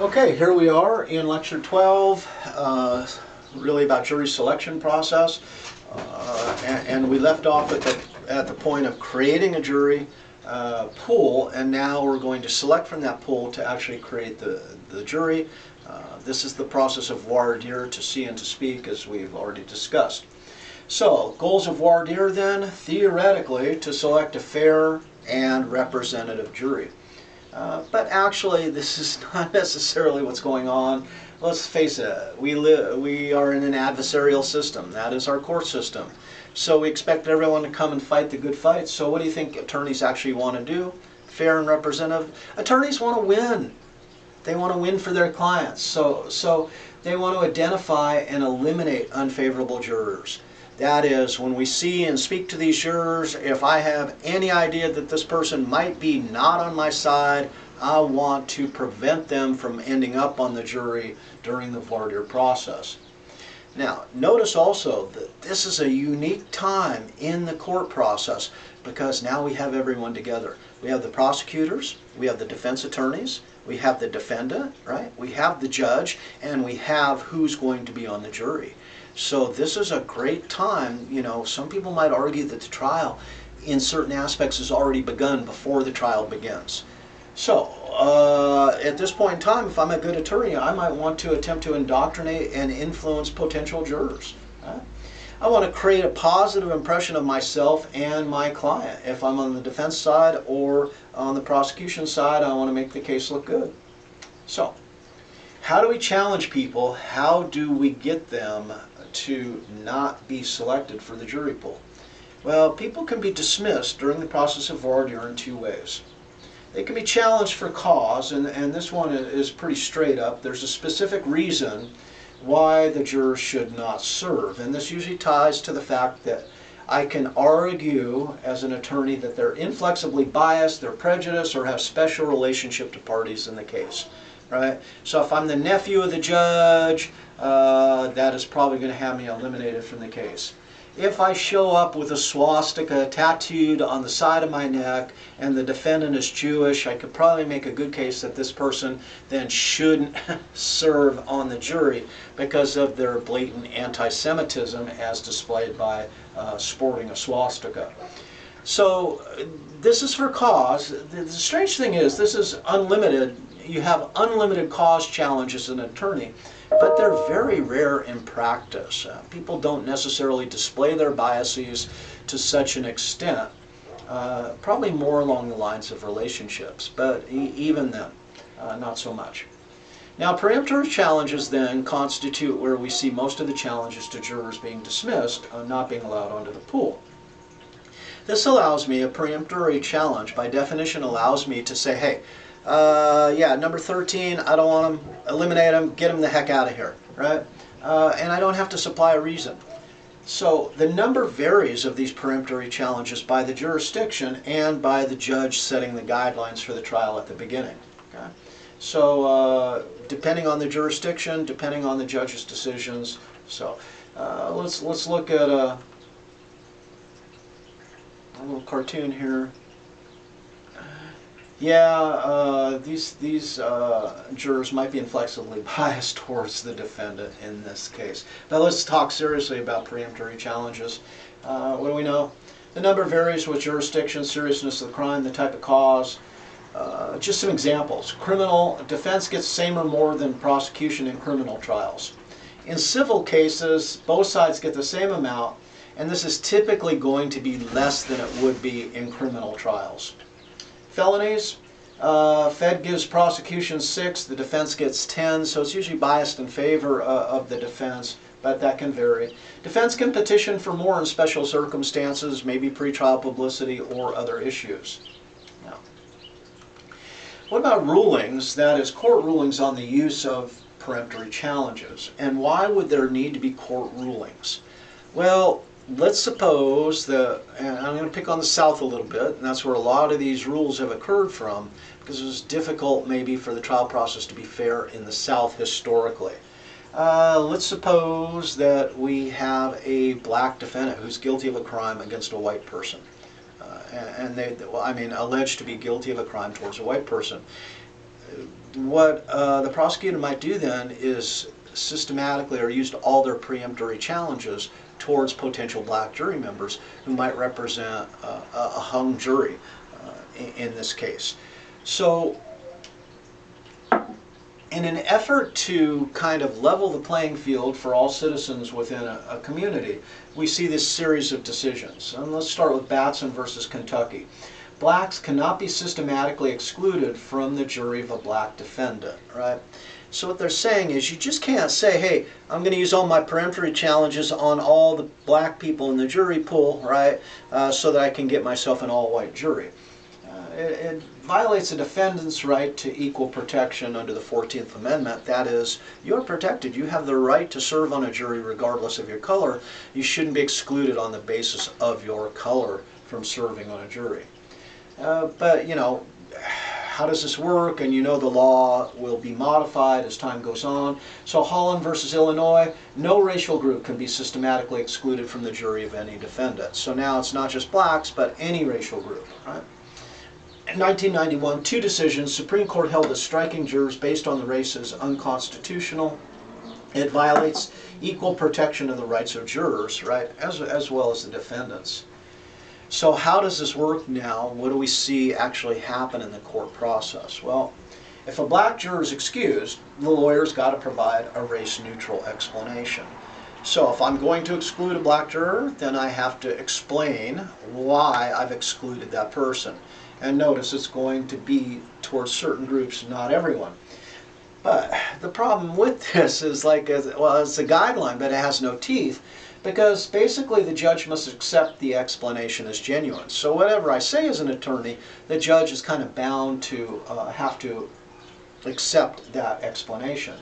Okay, here we are in lecture 12, uh, really about jury selection process. Uh, and, and we left off at the, at the point of creating a jury uh, pool, and now we're going to select from that pool to actually create the, the jury. Uh, this is the process of voir dire, to see and to speak, as we've already discussed. So, goals of voir dire then, theoretically, to select a fair and representative jury. Uh, but actually, this is not necessarily what's going on. Let's face it, we, live, we are in an adversarial system. That is our court system. So we expect everyone to come and fight the good fight. So what do you think attorneys actually want to do? Fair and representative? Attorneys want to win. They want to win for their clients. So, so they want to identify and eliminate unfavorable jurors. That is, when we see and speak to these jurors, if I have any idea that this person might be not on my side, I want to prevent them from ending up on the jury during the voir dire process. Now, notice also that this is a unique time in the court process because now we have everyone together. We have the prosecutors, we have the defense attorneys, we have the defendant, right? We have the judge, and we have who's going to be on the jury. So this is a great time. You know, some people might argue that the trial in certain aspects has already begun before the trial begins. So, uh, at this point in time, if I'm a good attorney, I might want to attempt to indoctrinate and influence potential jurors. I want to create a positive impression of myself and my client. If I'm on the defense side or on the prosecution side, I want to make the case look good. So, how do we challenge people? How do we get them to not be selected for the jury pool? Well, people can be dismissed during the process of voir dire in two ways. They can be challenged for cause, and, and this one is pretty straight up. There's a specific reason why the juror should not serve, and this usually ties to the fact that I can argue as an attorney that they're inflexibly biased, they're prejudiced, or have special relationship to parties in the case. Right? So if I'm the nephew of the judge, uh, that is probably going to have me eliminated from the case. If I show up with a swastika tattooed on the side of my neck and the defendant is Jewish, I could probably make a good case that this person then shouldn't serve on the jury because of their blatant anti-Semitism as displayed by uh, sporting a swastika. So this is for cause. The, the strange thing is this is unlimited. You have unlimited cause challenges as an attorney but they're very rare in practice. Uh, people don't necessarily display their biases to such an extent, uh, probably more along the lines of relationships, but e even then, uh, not so much. Now, peremptory challenges then constitute where we see most of the challenges to jurors being dismissed, uh, not being allowed onto the pool. This allows me, a peremptory challenge by definition allows me to say, hey, uh, yeah, number 13, I don't want him, eliminate them. get them the heck out of here, right? Uh, and I don't have to supply a reason. So the number varies of these peremptory challenges by the jurisdiction and by the judge setting the guidelines for the trial at the beginning. Okay? So uh, depending on the jurisdiction, depending on the judge's decisions. So uh, let's let's look at a, a little cartoon here. Yeah, uh, these these uh, jurors might be inflexibly biased towards the defendant in this case. Now let's talk seriously about peremptory challenges. Uh, what do we know? The number varies with jurisdiction, seriousness of the crime, the type of cause. Uh, just some examples. Criminal defense gets same or more than prosecution in criminal trials. In civil cases, both sides get the same amount, and this is typically going to be less than it would be in criminal trials. Felonies, uh, Fed gives prosecution six, the defense gets 10, so it's usually biased in favor uh, of the defense, but that can vary. Defense can petition for more in special circumstances, maybe pretrial publicity or other issues. Now, what about rulings, that is court rulings on the use of peremptory challenges, and why would there need to be court rulings? Well, let's suppose that, and I'm going to pick on the South a little bit, and that's where a lot of these rules have occurred from, because it was difficult maybe for the trial process to be fair in the South historically. Uh, let's suppose that we have a black defendant who's guilty of a crime against a white person. Uh, and they, well, I mean, alleged to be guilty of a crime towards a white person. what uh, the prosecutor might do then is systematically or used all their preemptory challenges towards potential black jury members who might represent a hung jury uh, in, in this case. So in an effort to kind of level the playing field for all citizens within a, a, community, we see this series of decisions. And let's start with Batson versus Kentucky. Blacks cannot be systematically excluded from the jury of a black defendant, right? So what they're saying is you just can't say, hey, I'm going to use all my peremptory challenges on all the black people in the jury pool, right, uh, so that I can get myself an all-white jury. Uh, it, it violates a defendant's right to equal protection under the 14th Amendment. That is, you're protected. You have the right to serve on a jury regardless of your color. You shouldn't be excluded on the basis of your color from serving on a jury. Uh, but, you know, how does this work? And you know the law will be modified as time goes on. So Holland versus Illinois, no racial group can be systematically excluded from the jury of any defendant. So now it's not just blacks, but any racial group, right? In 1991, two decisions, Supreme Court held that striking jurors based on the race is unconstitutional. It violates equal protection of the rights of jurors, right, as, as well as the defendants. So how does this work now? What do we see actually happen in the court process? Well, if a black juror is excused, the lawyer's got to provide a race-neutral explanation. So if I'm going to exclude a black juror, then I have to explain why I've excluded that person. And notice it's going to be towards certain groups, not everyone. But the problem with this is like, well, it's a guideline, but it has no teeth because basically the judge must accept the explanation as genuine. So whatever I say as an attorney, the judge is kind of bound to uh, have to accept that explanation.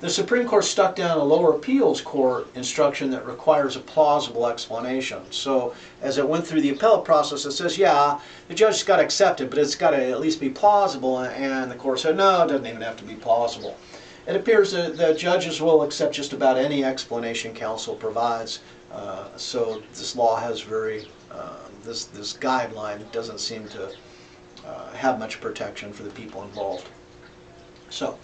The Supreme Court stuck down a lower appeals court instruction that requires a plausible explanation. So as it went through the appellate process, it says, yeah, the judge's got to accept it, but it's got to at least be plausible. And the court said, no, it doesn't even have to be plausible. It appears that the judges will accept just about any explanation counsel provides. Uh, so this law has very, uh, this, this guideline doesn't seem to uh, have much protection for the people involved. So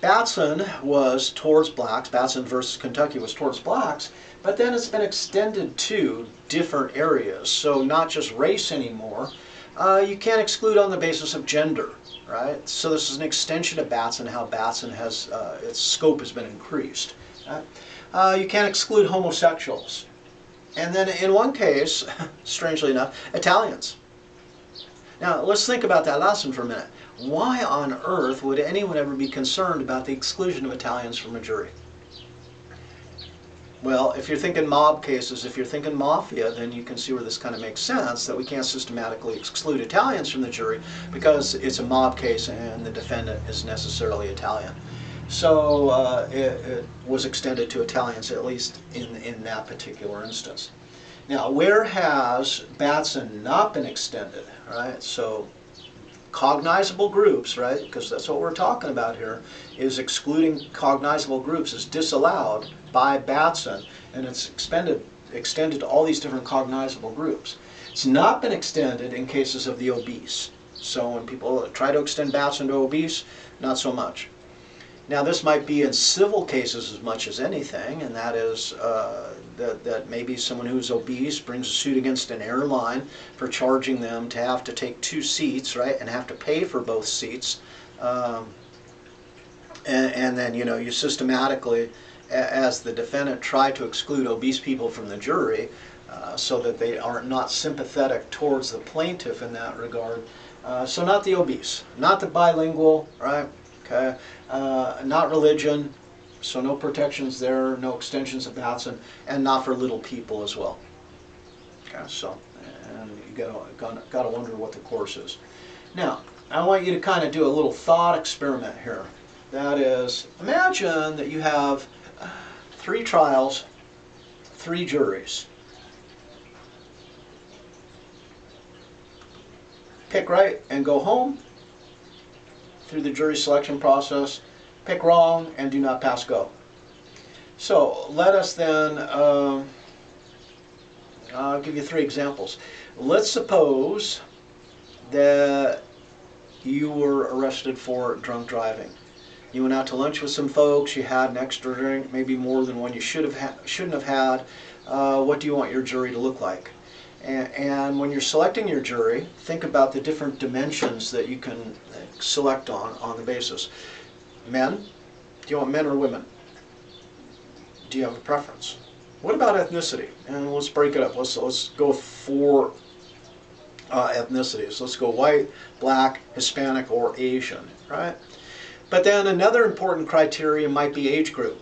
Batson was towards blacks, Batson versus Kentucky was towards blacks, but then it's been extended to different areas. So not just race anymore. Uh, you can't exclude on the basis of gender, right? So this is an extension of Batson, how Batson has, uh, its scope has been increased. Right? Uh, you can't exclude homosexuals. And then in one case, strangely enough, Italians. Now let's think about that last one for a minute why on earth would anyone ever be concerned about the exclusion of Italians from a jury? Well, if you're thinking mob cases, if you're thinking mafia, then you can see where this kind of makes sense, that we can't systematically exclude Italians from the jury because it's a mob case and the defendant is necessarily Italian. So uh, it, it, was extended to Italians, at least in, in that particular instance. Now, where has Batson not been extended, right? So cognizable groups, right, because that's what we're talking about here, is excluding cognizable groups is disallowed by Batson, and it's expended, extended to all these different cognizable groups. It's not been extended in cases of the obese. So when people try to extend Batson to obese, not so much. Now this might be in civil cases as much as anything, and that is uh, that, that maybe someone who's obese brings a suit against an airline for charging them to have to take two seats, right, and have to pay for both seats. Um, and, and, then, you know, you systematically, as the defendant, try to exclude obese people from the jury uh, so that they are not sympathetic towards the plaintiff in that regard. Uh, so not the obese, not the bilingual, right? Okay, uh, not religion, so no protections there, no extensions of Batson, and not for little people as well. Okay, so and you gotta, gotta, gotta wonder what the course is. Now, I want you to kind of do a little thought experiment here. That is, imagine that you have three trials, three juries. Pick right and go home through the jury selection process, pick wrong, and do not pass go. So let us then, uh, I'll give you three examples. Let's suppose that you were arrested for drunk driving. You went out to lunch with some folks, you had an extra drink, maybe more than one you should have ha- shouldn't have had. Uh, what do you want your jury to look like? And, when you're selecting your jury, think about the different dimensions that you can select on on the basis. Men, do you want men or women? Do you have a preference? What about ethnicity? And let's break it up. Let's let's go four uh, ethnicities. Let's go white, black, Hispanic, or Asian, right? But then another important criteria might be age group.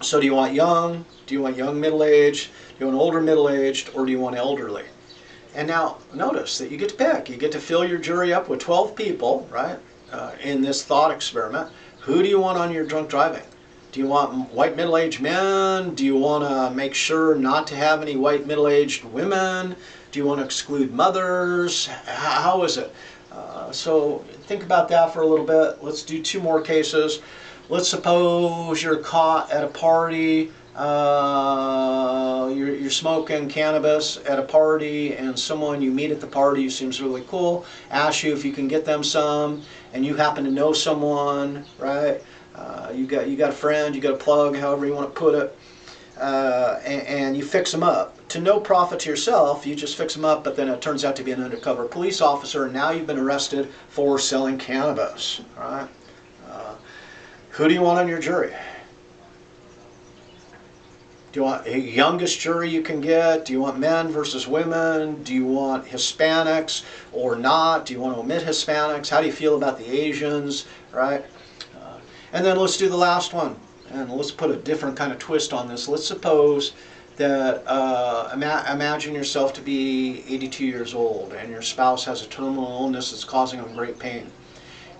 So do you want young? Do you want young middle-aged? Do you want older middle-aged? Or do you want elderly? And now notice that you get to pick. You get to fill your jury up with 12 people, right, uh, in this thought experiment. Who do you want on your drunk driving? Do you want white middle-aged men? Do you want to make sure not to have any white middle-aged women? Do you want to exclude mothers? How is it? Uh, so think about that for a little bit. Let's do two more cases. Let's suppose you're caught at a party, uh, you're, you're smoking cannabis at a party, and someone you meet at the party who seems really cool asks you if you can get them some, and you happen to know someone, right? Uh, you got you got a friend, you got a plug, however you want to put it, uh, and, and, you fix them up to no profit to yourself. You just fix them up, but then it turns out to be an undercover police officer, and now you've been arrested for selling cannabis. Right? Uh, who do you want on your jury? Do you want a youngest jury you can get? Do you want men versus women? Do you want Hispanics or not? Do you want to omit Hispanics? How do you feel about the Asians? Right? And then let's do the last one. And let's put a different kind of twist on this. Let's suppose that uh, ima imagine yourself to be 82 years old and your spouse has a terminal illness that's causing them great pain.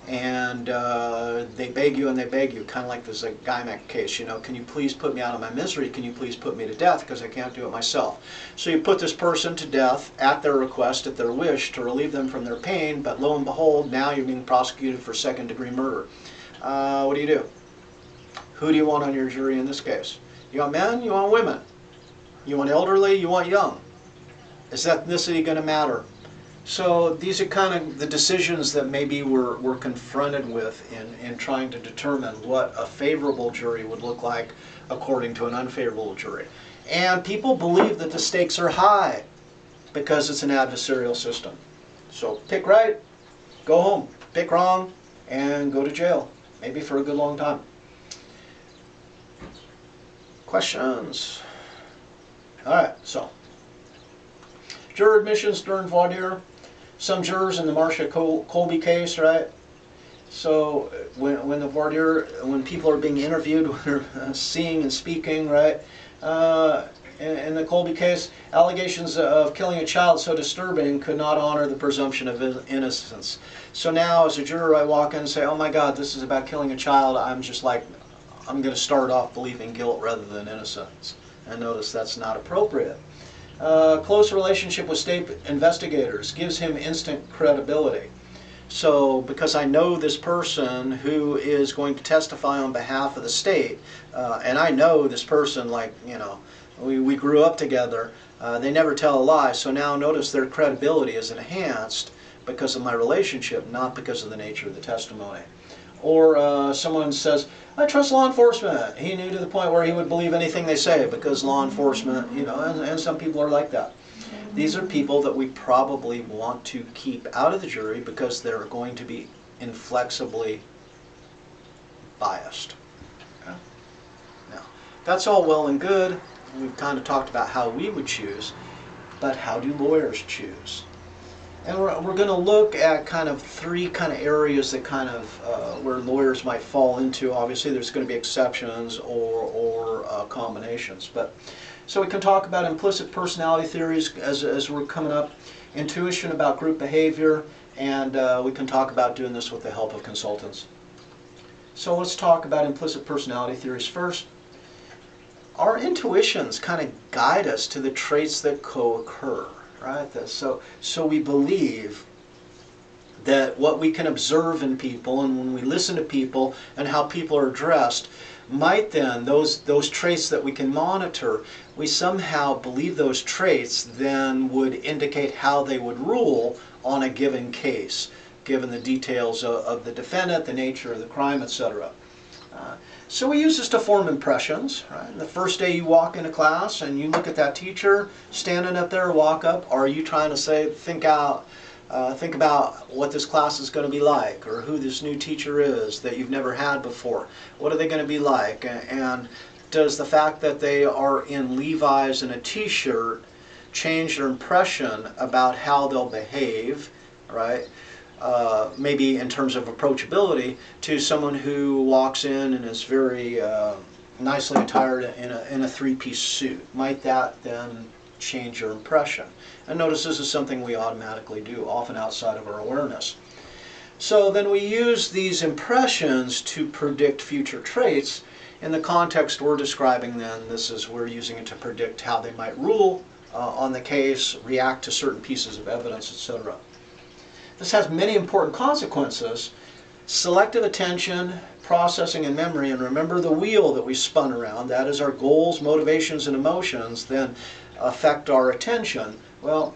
And uh, they beg you and they beg you, kind of like the Zygamak case, you know, can you please put me out of my misery? Can you please put me to death because I can't do it myself? So you put this person to death at their request, at their wish, to relieve them from their pain, but lo and behold, now you're being prosecuted for second degree murder uh, what do you do? Who do you want on your jury in this case? You want men? You want women? You want elderly? You want young? Is ethnicity going to matter? So these are kind of the decisions that maybe we're, we're confronted with in, in trying to determine what a favorable jury would look like according to an unfavorable jury. And people believe that the stakes are high because it's an adversarial system. So pick right, go home. Pick wrong, and go to jail maybe for a good long time. Questions? All right, so juror admissions during voir dire. Some jurors in the Marcia Col Colby case, right? So when, when the voir dire, when people are being interviewed, when they're uh, seeing and speaking, right? Uh, in, in, the Colby case, allegations of killing a child so disturbing could not honor the presumption of innocence. So now, as a juror, I walk in and say, oh my God, this is about killing a child. I'm just like, I'm going to start off believing guilt rather than innocence. And notice that's not appropriate. Uh, close relationship with state investigators gives him instant credibility. So, because I know this person who is going to testify on behalf of the state, uh, and I know this person like, you know, we, we grew up together. Uh, they never tell a lie, so now notice their credibility is enhanced because of my relationship, not because of the nature of the testimony. Or uh, someone says, I trust law enforcement. He knew to the point where he would believe anything they say because law enforcement, you know, and, and some people are like that. These are people that we probably want to keep out of the jury because they're going to be inflexibly biased. Okay? Now, that's all well and good we've kind of talked about how we would choose, but how do lawyers choose? And we're, we're going to look at kind of three kind of areas that kind of uh, where lawyers might fall into. Obviously, there's going to be exceptions or, or uh, combinations. But so we can talk about implicit personality theories as, as we're coming up, intuition about group behavior, and uh, we can talk about doing this with the help of consultants. So let's talk about implicit personality theories first our intuitions kind of guide us to the traits that co-occur, right? So, so we believe that what we can observe in people and when we listen to people and how people are dressed might then those those traits that we can monitor we somehow believe those traits then would indicate how they would rule on a given case given the details of, of the defendant, the nature of the crime, etc. Uh, so we use this to form impressions. Right? The first day you walk into class and you look at that teacher standing up there, walk up. Are you trying to say, think out, uh, think about what this class is going to be like, or who this new teacher is that you've never had before? What are they going to be like? And does the fact that they are in Levi's and a T-shirt change your impression about how they'll behave? Right? Uh, maybe in terms of approachability, to someone who walks in and is very uh, nicely attired in a, in a three-piece suit. Might that then change your impression? And notice this is something we automatically do, often outside of our awareness. So then we use these impressions to predict future traits. In the context we're describing then, this is we're using it to predict how they might rule uh, on the case, react to certain pieces of evidence, etc. This has many important consequences. Selective attention, processing, and memory, and remember the wheel that we spun around, that is our goals, motivations, and emotions, then affect our attention. Well,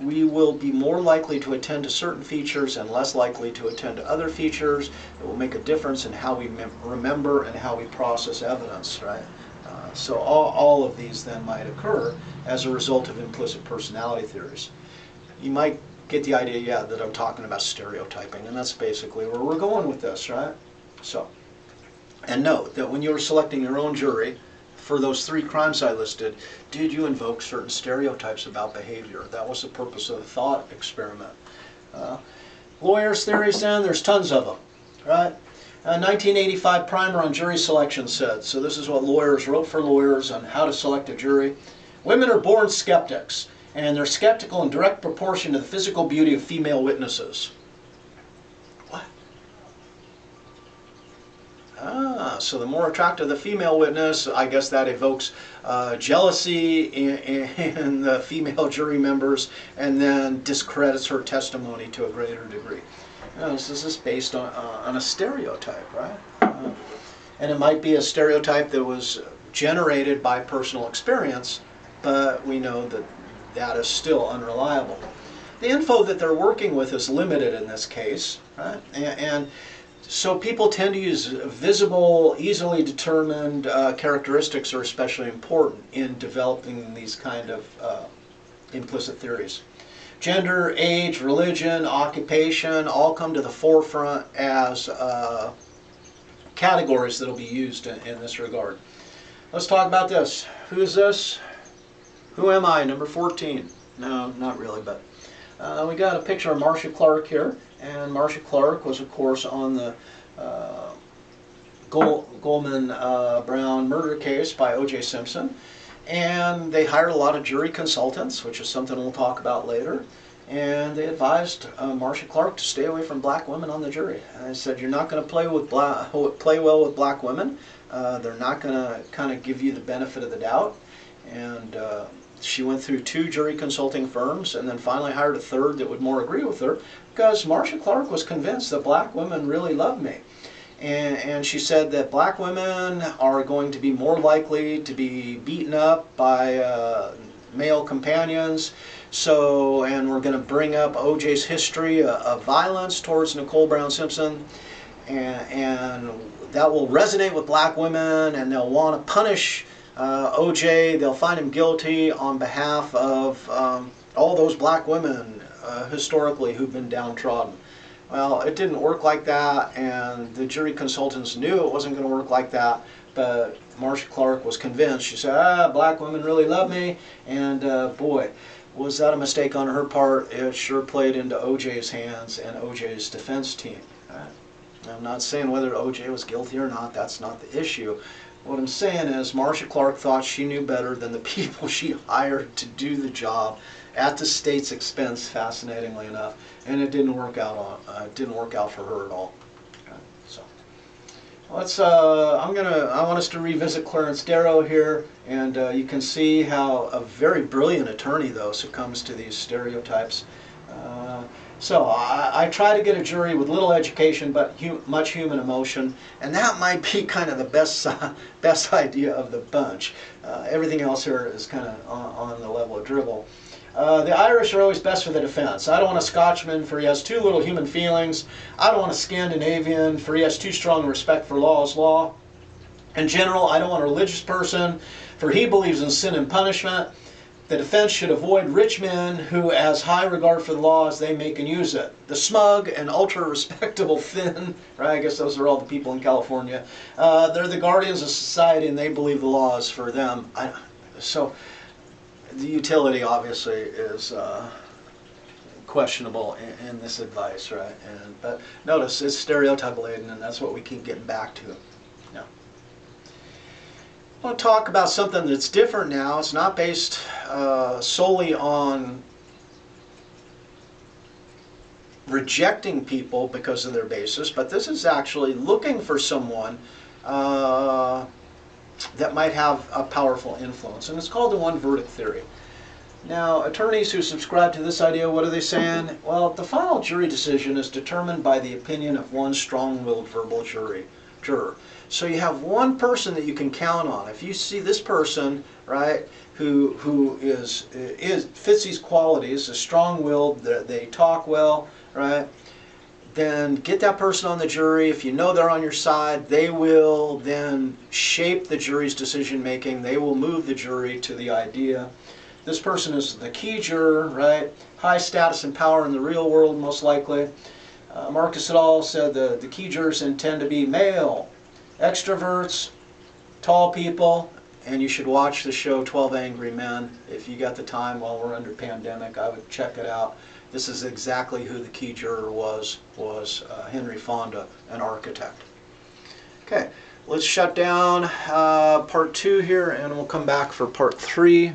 we will be more likely to attend to certain features and less likely to attend to other features. It will make a difference in how we remember and how we process evidence, right? Uh, so all, all of these then might occur as a result of implicit personality theories. You might get the idea, yeah, that I'm talking about stereotyping, and that's basically where we're going with this, right? So, and note that when you're selecting your own jury for those three crimes I listed, did you invoke certain stereotypes about behavior? That was the purpose of the thought experiment. Uh, lawyers' theories, then, there's tons of them, right? A 1985 primer on jury selection said, so this is what lawyers wrote for lawyers on how to select a jury. Women are born skeptics and they're skeptical in direct proportion to the physical beauty of female witnesses. What? Ah, so the more attractive the female witness, I guess that evokes uh, jealousy in, in, the female jury members and then discredits her testimony to a greater degree. You know, this is based on, uh, on a stereotype, right? Uh, and it might be a stereotype that was generated by personal experience, but we know that that is still unreliable. The info that they're working with is limited in this case, right? and, and so people tend to use visible, easily determined uh, characteristics are especially important in developing these kind of uh, implicit theories. Gender, age, religion, occupation all come to the forefront as uh, categories that will be used in, in this regard. Let's talk about this. Who is this? Who am I? Number 14. No, not really, but uh, we got a picture of Marcia Clark here. And Marcia Clark was, of course, on the uh, Gold, Goldman uh, Brown murder case by O.J. Simpson. And they hired a lot of jury consultants, which is something we'll talk about later. And they advised uh, Marcia Clark to stay away from black women on the jury. And they said, you're not going to play with play well with black women. Uh, they're not going to kind of give you the benefit of the doubt. And uh, she went through two jury consulting firms and then finally hired a third that would more agree with her because Marcia Clark was convinced that black women really love me. And, and, she said that black women are going to be more likely to be beaten up by uh, male companions. So, and we're going to bring up OJ's history of, of violence towards Nicole Brown Simpson. And, and that will resonate with black women and they'll want to punish uh, OJ, they'll find him guilty on behalf of um, all those black women uh, historically who've been downtrodden. Well, it didn't work like that, and the jury consultants knew it wasn't going to work like that, but Marcia Clark was convinced. She said, ah, black women really love me, and uh, boy, was that a mistake on her part. It sure played into OJ's hands and OJ's defense team. I'm not saying whether OJ was guilty or not, that's not the issue. What I'm saying is Marcia Clark thought she knew better than the people she hired to do the job at the state's expense, fascinatingly enough, and it didn't work out on uh, didn't work out for her at all. So let's. Uh, I'm gonna. I want us to revisit Clarence Darrow here, and uh, you can see how a very brilliant attorney though succumbs to these stereotypes. Uh, so I, I, try to get a jury with little education but hu much human emotion, and that might be kind of the best best idea of the bunch. Uh, everything else here is kind of on, on, the level of dribble. Uh, the Irish are always best for the defense. I don't want a Scotchman for he has too little human feelings. I don't want a Scandinavian for he has too strong respect for law as law. In general, I don't want a religious person for he believes in sin and punishment. The defense should avoid rich men who, as high regard for the law as they make and use it. The smug and ultra respectable Finn, right? I guess those are all the people in California. Uh, they're the guardians of society and they believe the law is for them. I, so the utility obviously is uh, questionable in, in, this advice, right? And but notice it's stereotype laden, and that's what we keep getting back to. Now, I want to talk about something that's different now. It's not based uh, solely on rejecting people because of their basis, but this is actually looking for someone. Uh, that might have a powerful influence. And it's called the one verdict theory. Now, attorneys who subscribe to this idea, what are they saying? Well, the final jury decision is determined by the opinion of one strong-willed verbal jury So you have one person that you can count on. If you see this person, right, who who is is fits these qualities, is strong-willed, they talk well, right, then get that person on the jury. If you know they're on your side, they will then shape the jury's decision making. They will move the jury to the idea. This person is the key juror, right? High status and power in the real world, most likely. Uh, Marcus et al. said the, the key jurors intend to be male, extroverts, tall people, and you should watch the show 12 Angry Men if you got the time while we're under pandemic. I would check it out. This is exactly who the key juror was, was uh, Henry Fonda, an architect. Okay, let's shut down uh, part two here and we'll come back for part three.